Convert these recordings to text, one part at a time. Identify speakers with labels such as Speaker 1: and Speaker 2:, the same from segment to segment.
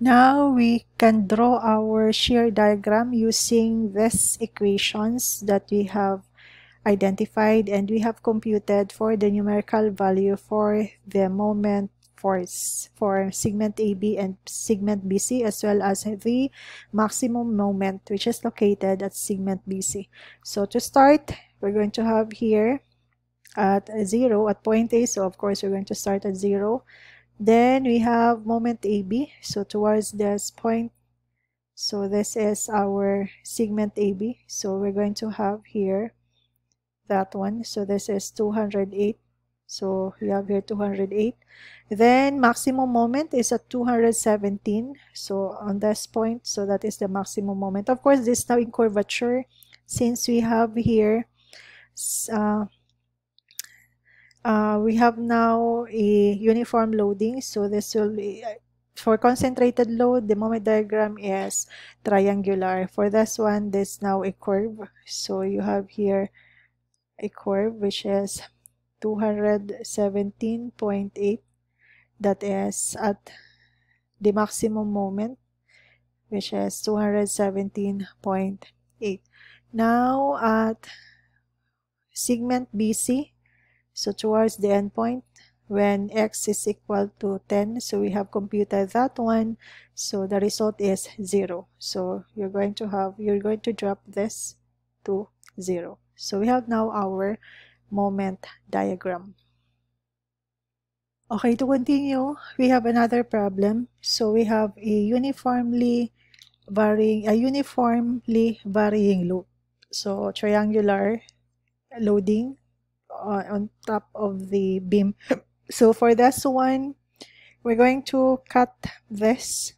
Speaker 1: Now we can draw our shear diagram using these equations that we have identified and we have computed for the numerical value for the moment force for segment AB and segment BC as well as the maximum moment which is located at segment BC. So to start, we're going to have here at 0 at point A. So of course, we're going to start at 0 then we have moment AB. So towards this point, so this is our segment AB. So we're going to have here that one. So this is 208. So we have here 208. Then maximum moment is at 217. So on this point, so that is the maximum moment. Of course, this now in curvature since we have here uh, uh, we have now a uniform loading. So this will be, for concentrated load, the moment diagram is triangular. For this one, this now a curve. So you have here a curve which is 217.8 that is at the maximum moment which is 217.8 now at segment BC so towards the endpoint, when x is equal to 10, so we have computed that one. So the result is 0. So you're going to have, you're going to drop this to 0. So we have now our moment diagram. Okay, to continue, we have another problem. So we have a uniformly varying, a uniformly varying loop. So triangular loading uh, on top of the beam. So for this one, we're going to cut this.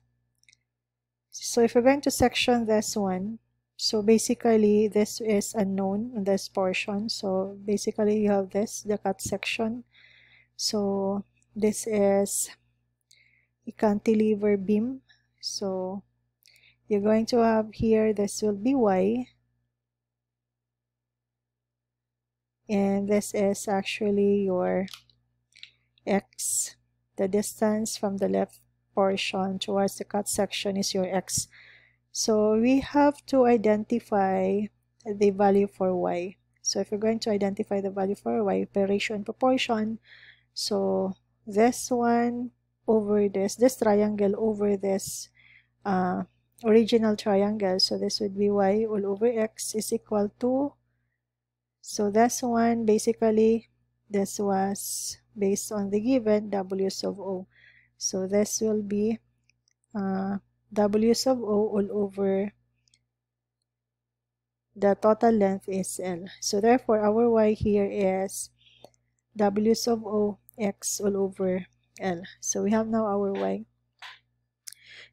Speaker 1: So if we're going to section this one, so basically this is unknown in this portion. So basically you have this, the cut section. So this is a cantilever beam. So you're going to have here, this will be Y. and this is actually your x. The distance from the left portion towards the cut section is your x. So we have to identify the value for y. So if we're going to identify the value for y per ratio and proportion. So this one over this this triangle over this uh, original triangle. So this would be y all over x is equal to so this one, basically, this was based on the given W sub O. So this will be uh, W sub O all over the total length is L. So therefore, our Y here is W sub O X all over L. So we have now our Y.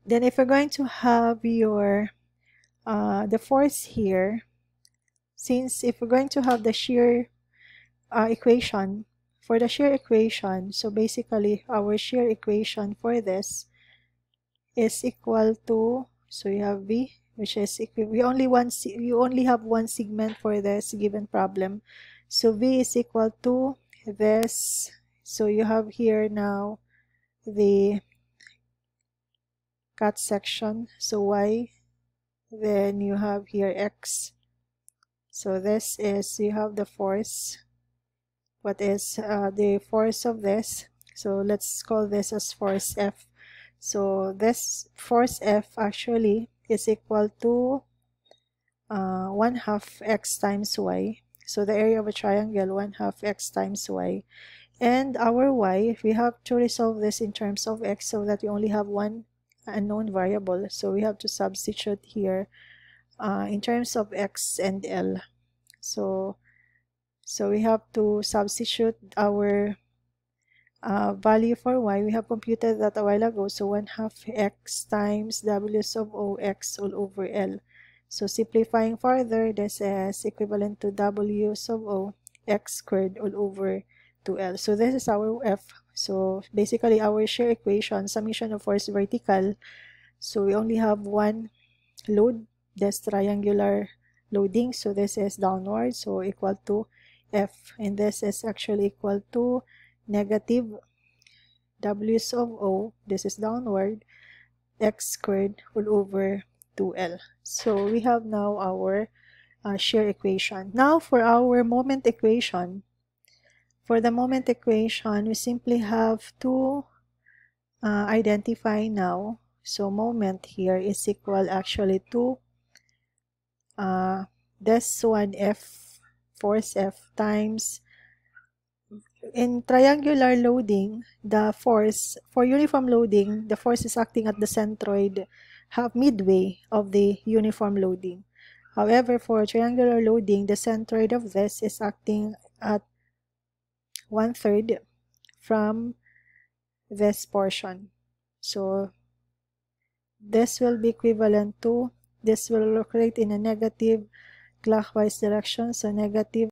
Speaker 1: Then if we're going to have your uh, the force here, since if we're going to have the shear uh, equation, for the shear equation, so basically our shear equation for this is equal to, so you have V, which is we only one, you only have one segment for this given problem. So V is equal to this, so you have here now the cut section, so Y, then you have here X, so this is, you have the force. What is uh, the force of this? So let's call this as force F. So this force F actually is equal to uh, 1 half x times y. So the area of a triangle 1 half x times y. And our y, we have to resolve this in terms of x so that we only have one unknown variable. So we have to substitute here uh, in terms of x and L. So, so we have to substitute our uh, value for y. We have computed that a while ago. So 1 half x times w sub o x all over L. So simplifying further, this is equivalent to w sub o x squared all over 2L. So this is our F. So basically our shear equation, summation of force vertical. So we only have one load, this triangular loading. So this is downward, so equal to F. And this is actually equal to negative W sub O. This is downward. x squared all over 2L. So we have now our uh, shear equation. Now for our moment equation, for the moment equation, we simply have to uh, identify now. So moment here is equal actually to uh, this one F, force F times in triangular loading, the force, for uniform loading, the force is acting at the centroid half midway of the uniform loading. However, for triangular loading, the centroid of this is acting at one-third from this portion. So, this will be equivalent to, this will rotate in a negative clockwise direction, so negative